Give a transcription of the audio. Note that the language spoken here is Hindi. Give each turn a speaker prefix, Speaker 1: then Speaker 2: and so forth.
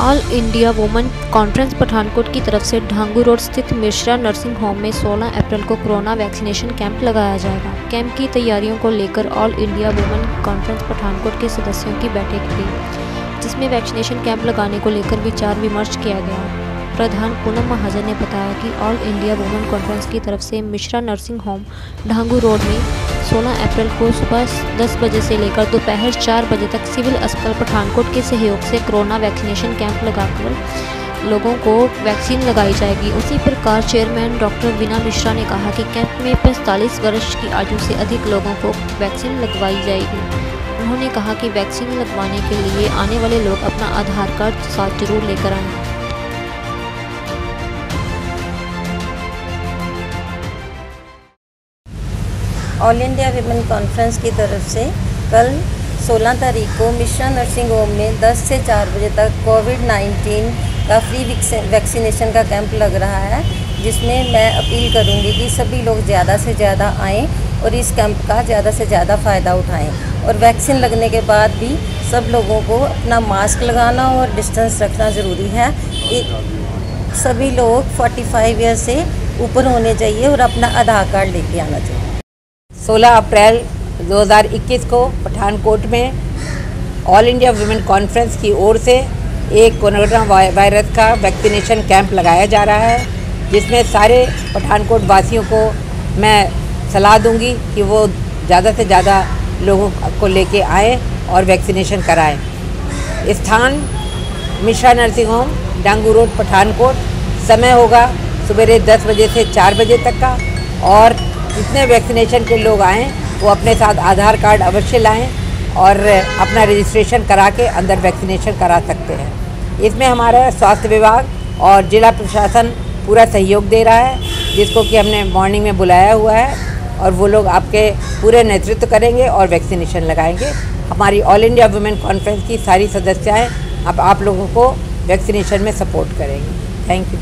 Speaker 1: इंडिया वुमेन कॉन्फ्रेंस पठानकोट की तरफ़ से ढांगू रोड स्थित मिश्रा नर्सिंग होम में 16 अप्रैल को कोरोना वैक्सीनेशन कैंप लगाया जाएगा। कैंप की तैयारियों को लेकर All India Women Conference Pathankot के सदस्यों की बैठक हुई, जिसमें वैक्सीनेशन कैंप लगाने को लेकर विचार विमर्श किया गया। प्रधान पूनम महाजन ने बताया कि ऑल इंडिया वुमेन कॉन्फ्रेंस की तरफ़ से Mishra nursing home, Dhangu road में 16 अप्रैल को सुबह 10 बजे से लेकर दोपहर 4 बजे तक सिविल अस्पताल पठानकोट के सहयोग से कोरोना वैक्सीनेशन कैंप लगाकर लोगों को वैक्सीन लगाई जाएगी। उसी प्रकार चेयरमैन डॉक्टर वीना मिश्रा ने कहा कि कैंप में 45 वर्ष की आयु से अधिक लोगों को वैक्सीन लगवाई जाएगी। उन्होंने कहा कि वैक्सीन लगवाने के लिए आने वाले लोग अपना आधार कार्ड साथ ज़रूर लेकर आएँ।
Speaker 2: ऑल इंडिया विमेन कॉन्फ्रेंस की तरफ़ से कल 16 तारीख को मिश्रा नर्सिंग होम में 10 से 4 बजे तक कोविड 19 का फ्री वैक्सीनेशन का कैंप लग रहा है, जिसमें मैं अपील करूँगी कि सभी लोग ज़्यादा से ज़्यादा आएँ और इस कैंप का ज़्यादा से ज़्यादा फ़ायदा उठाएँ। और वैक्सीन लगने के बाद भी सब लोगों को अपना मास्क लगाना और डिस्टेंस रखना ज़रूरी है। सभी लोग 45 ईयर से ऊपर होने चाहिए और अपना आधार कार्ड लेके आना चाहिए।
Speaker 3: 16 अप्रैल 2021 को पठानकोट में ऑल इंडिया वुमेन कॉन्फ्रेंस की ओर से एक कोरोना वायरस का वैक्सीनेशन कैंप लगाया जा रहा है, जिसमें सारे पठानकोट वासियों को मैं सलाह दूँगी कि वो ज़्यादा से ज़्यादा लोगों को लेके आए और वैक्सीनेशन कराएँ। स्थान Mishra nursing home, Dhangu road, Pathankot. समय होगा सवेरे 10 बजे से 4 बजे तक का और जितने वैक्सीनेशन के लोग आएँ, वो अपने साथ आधार कार्ड अवश्य लाएँ और अपना रजिस्ट्रेशन करा के अंदर वैक्सीनेशन करा सकते हैं। इसमें हमारा स्वास्थ्य विभाग और जिला प्रशासन पूरा सहयोग दे रहा है, जिसको कि हमने मॉर्निंग में बुलाया हुआ है और वो लोग आपके पूरे नेतृत्व करेंगे और वैक्सीनेशन लगाएँगे। हमारी ऑल इंडिया वुमेन कॉन्फ्रेंस की सारी सदस्याएँ अब आप लोगों को वैक्सीनेशन में सपोर्ट करेंगी। Thank you